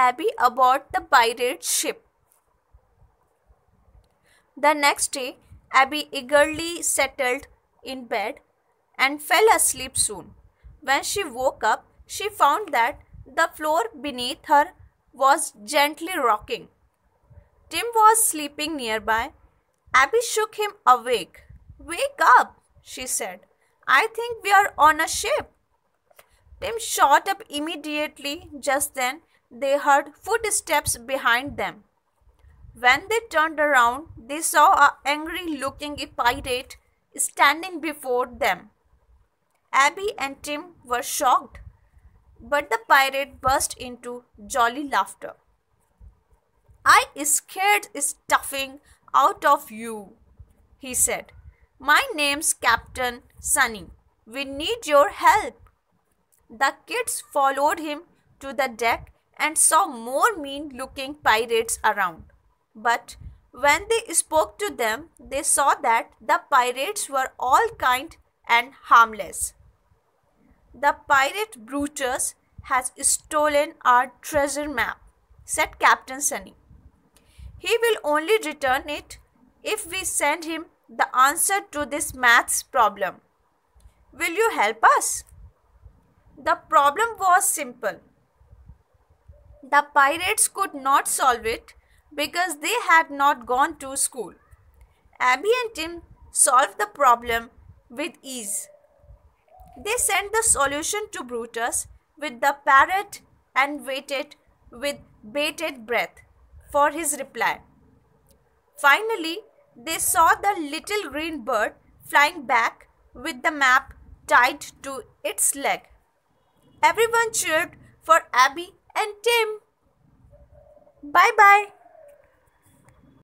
Abby aboard the pirate ship. The next day, Abby eagerly settled in bed and fell asleep soon. When she woke up, she found that the floor beneath her was gently rocking. Tim was sleeping nearby. Abby shook him awake. Wake up, she said. I think we are on a ship. Tim shot up immediately. Just then, they heard footsteps behind them. When they turned around, they saw an angry looking pirate standing before them. Abby and Tim were shocked, but the pirate burst into jolly laughter. I scared stuffing out of you, he said. My name's Captain Sunny. We need your help. The kids followed him to the deck and saw more mean looking pirates around. But when they spoke to them, they saw that the pirates were all kind and harmless. The pirate Brutus has stolen our treasure map, said Captain Sunny. He will only return it if we send him the answer to this maths problem. Will you help us? The problem was simple. The pirates could not solve it because they had not gone to school. Abby and Tim solved the problem with ease. They sent the solution to Brutus with the parrot and waited with bated breath for his reply. Finally, they saw the little green bird flying back with the map tied to its leg. Everyone cheered for Abby and Tim. Bye bye.